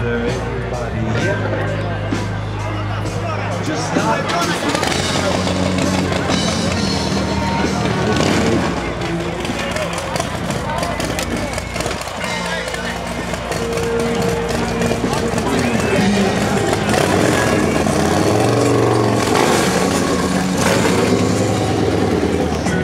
there, everybody. Just stop.